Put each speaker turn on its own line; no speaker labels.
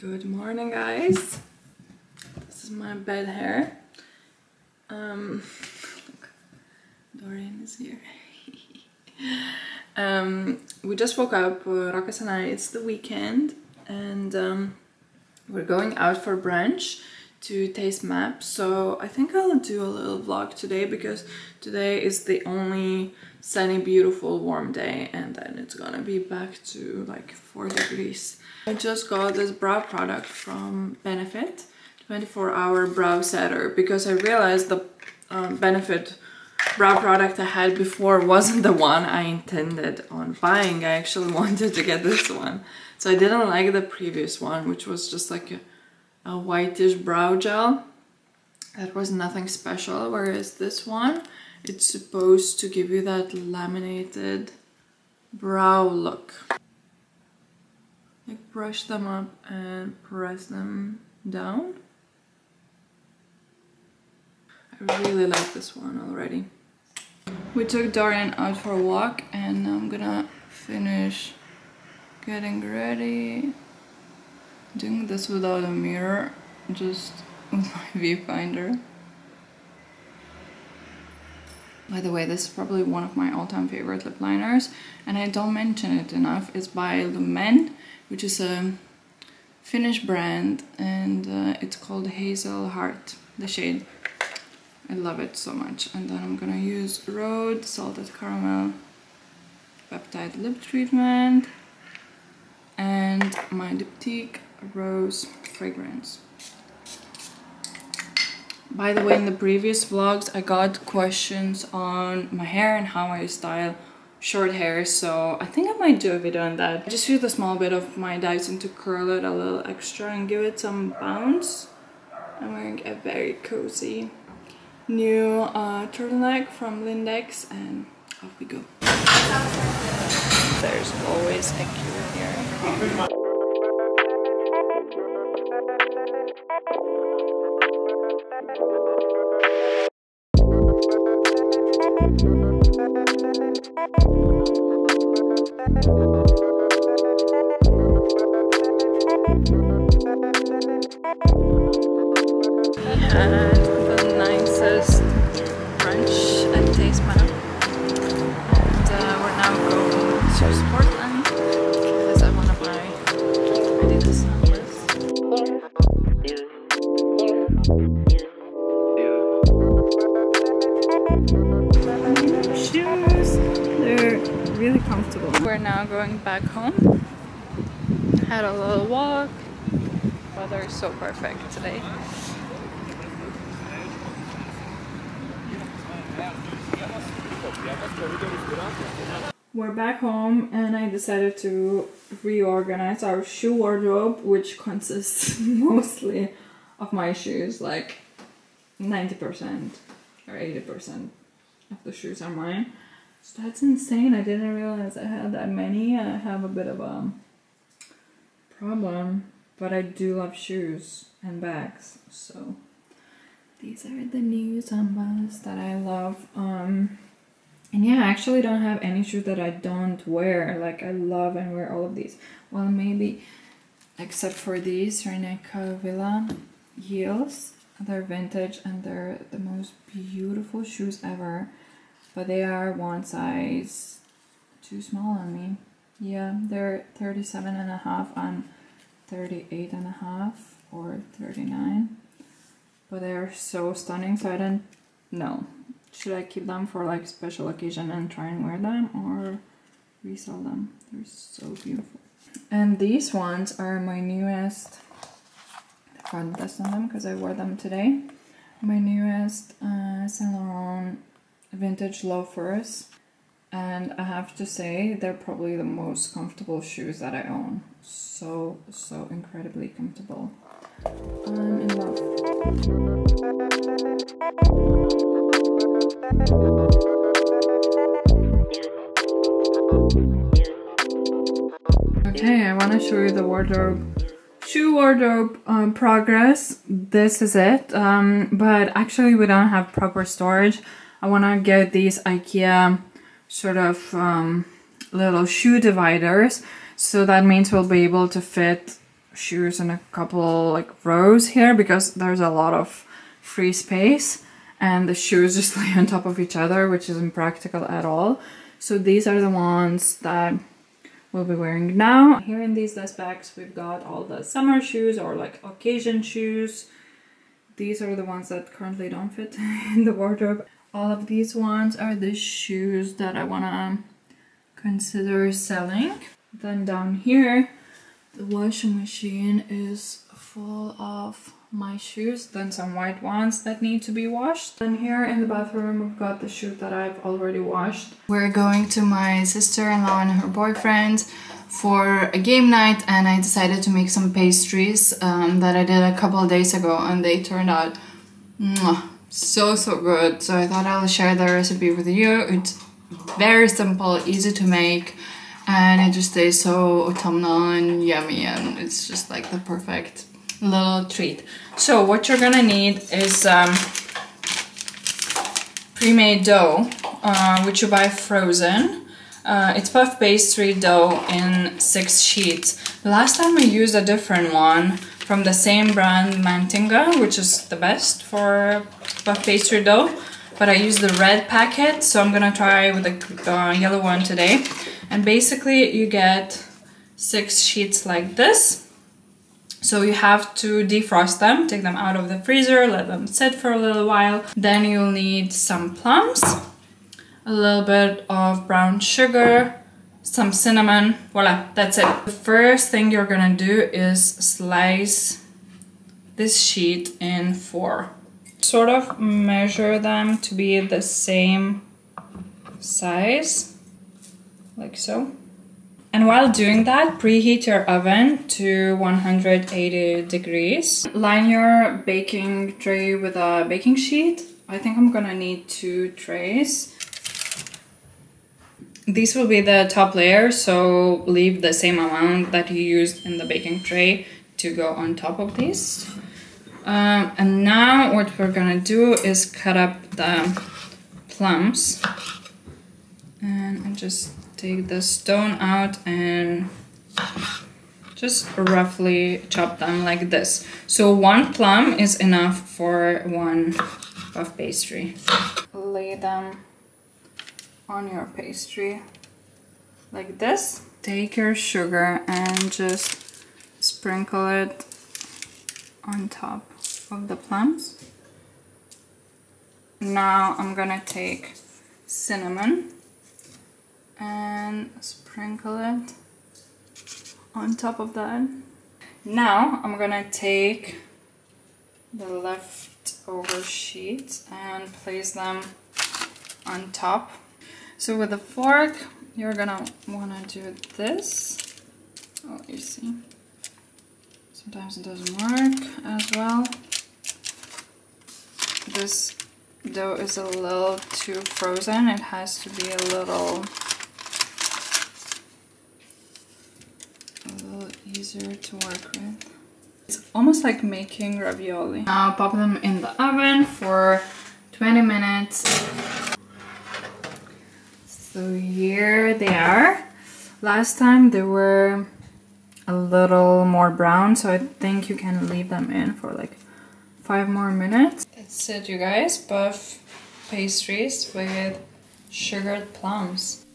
Good morning, guys. This is my bed hair. Um, look, Dorian is here. um, we just woke up, uh, Rakas and I, it's the weekend, and um, we're going out for brunch to taste maps. So I think I'll do a little vlog today because today is the only sunny, beautiful, warm day, and then it's gonna be back to like 4 degrees. I just got this brow product from Benefit, 24 hour brow setter, because I realized the um, Benefit brow product I had before wasn't the one I intended on buying. I actually wanted to get this one. So I didn't like the previous one, which was just like a, a whitish brow gel. That was nothing special, whereas this one, it's supposed to give you that laminated brow look. Like brush them up and press them down. I really like this one already. We took Dorian out for a walk and I'm gonna finish getting ready. Doing this without a mirror, just with my viewfinder. By the way, this is probably one of my all-time favorite lip liners and I don't mention it enough. It's by Lumene, which is a Finnish brand and uh, it's called Hazel Heart, the shade. I love it so much. And then I'm gonna use Rhode Salted Caramel Peptide Lip Treatment and my Diptyque Rose Fragrance. By the way, in the previous vlogs, I got questions on my hair and how I style short hair, so I think I might do a video on that. I just used a small bit of my Dyson to curl it a little extra and give it some bounce. I'm wearing a very cozy new uh, turtleneck from Lindex and off we go. There's always a queue here. Had comfortable. We're now going back home. Had a little walk. Weather is so perfect today. We're back home and I decided to reorganize our shoe wardrobe, which consists mostly of my shoes, like 90% or 80% of the shoes are mine. That's insane. I didn't realize I had that many. I have a bit of a problem, but I do love shoes and bags. So these are the new Sambas that I love. Um, and yeah, I actually don't have any shoes that I don't wear. Like I love and wear all of these. Well, maybe except for these René Caovilla heels. They're vintage and they're the most beautiful shoes ever. But they are one size too small on me. Yeah, they're 37 and a half and 38 and a half or 39. But they're so stunning, so I don't know should I keep them for like special occasion and try and wear them or resell them? They're so beautiful. And these ones are my newest, I can't test on them because I wore them today. My newest uh, Saint Laurent vintage loafers. And I have to say, they're probably the most comfortable shoes that I own. So, so incredibly comfortable. I'm in love. Okay, I want to show you the wardrobe, shoe wardrobe um, progress. This is it, um, but actually we don't have proper storage. I want to get these IKEA sort of um, little shoe dividers. So that means we'll be able to fit shoes in a couple like rows here because there's a lot of free space and the shoes just lay on top of each other which isn't practical at all. So these are the ones that we'll be wearing now. Here in these dust bags we've got all the summer shoes or like occasion shoes. These are the ones that currently don't fit in the wardrobe. All of these ones are the shoes that I wanna consider selling. Then down here, the washing machine is full of my shoes, then some white ones that need to be washed. Then here in the bathroom, we've got the shoes that I've already washed. We're going to my sister-in-law and her boyfriend for a game night and I decided to make some pastries um, that I did a couple of days ago and they turned out mwah, so so good. So I thought I'll share the recipe with you. It's very simple easy to make and it just tastes so autumnal and yummy and it's just like the perfect little treat. So what you're gonna need is um, pre-made dough uh, which you buy frozen. Uh, it's puff pastry dough in six sheets. Last time I used a different one from the same brand, Mantinga, which is the best for puff pastry dough. But I use the red packet, so I'm gonna try with the uh, yellow one today. And basically you get six sheets like this. So you have to defrost them, take them out of the freezer, let them sit for a little while. Then you'll need some plums a little bit of brown sugar, some cinnamon, voila, that's it. The first thing you're gonna do is slice this sheet in four. Sort of measure them to be the same size, like so. And while doing that, preheat your oven to 180 degrees. Line your baking tray with a baking sheet. I think I'm gonna need two trays. These will be the top layer, so leave the same amount that you used in the baking tray to go on top of this. Um, and now what we're gonna do is cut up the plums. And I just take the stone out and just roughly chop them like this. So one plum is enough for one puff pastry. Lay them on your pastry like this. Take your sugar and just sprinkle it on top of the plums. Now I'm gonna take cinnamon and sprinkle it on top of that. Now I'm gonna take the leftover sheets and place them on top so with a fork, you're gonna wanna do this. Oh, you see. Sometimes it doesn't work as well. This dough is a little too frozen. It has to be a little, a little easier to work with. It's almost like making ravioli. Now pop them in the oven for 20 minutes so here they are. Last time they were a little more brown, so I think you can leave them in for like five more minutes. That's it, you guys. Puff pastries with sugared plums.